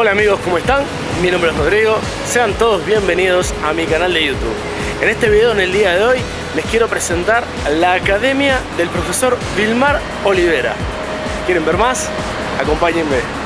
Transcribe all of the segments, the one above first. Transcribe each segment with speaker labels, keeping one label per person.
Speaker 1: Hola amigos, ¿cómo están? Mi nombre es Rodrigo, sean todos bienvenidos a mi canal de YouTube. En este video, en el día de hoy, les quiero presentar la Academia del profesor Vilmar Olivera. ¿Quieren ver más? Acompáñenme.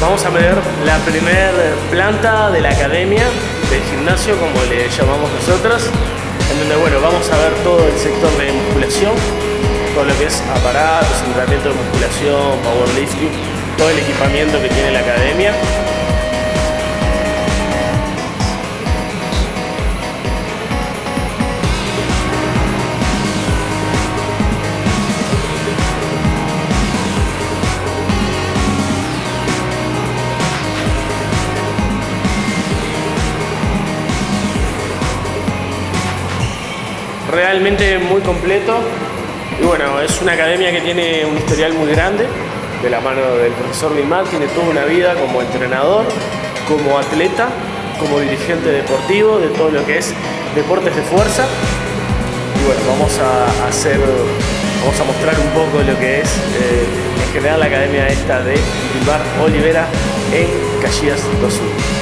Speaker 1: Vamos a ver la primer planta de la academia del gimnasio, como le llamamos nosotros, en donde bueno, vamos a ver todo el sector de musculación, todo lo que es aparatos, entrenamiento de musculación, powerlifting, todo el equipamiento que tiene la academia. Realmente muy completo y bueno, es una academia que tiene un historial muy grande de la mano del profesor Vilmar, tiene toda una vida como entrenador, como atleta, como dirigente deportivo de todo lo que es deportes de fuerza y bueno, vamos a hacer, vamos a mostrar un poco lo que es eh, en general la academia esta de Vilmar Olivera en Caxias do Sul.